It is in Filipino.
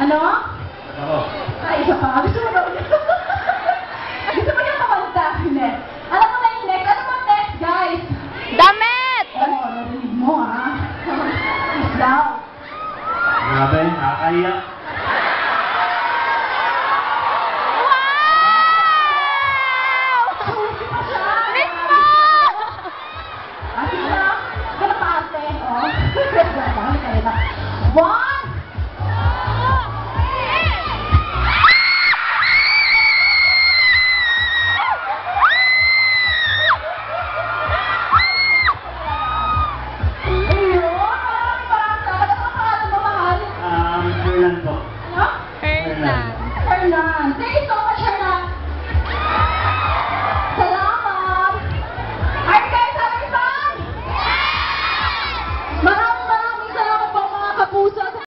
Ano? Ako. Ay, isa pa. Gusto mo daw Gusto mo niya kumanta? Hindi. Alam mo na yung next. Ano bang next, guys? Damit! Oo, oh, narinig mo, ha? Isla. Grabe, nakakaya. Wow!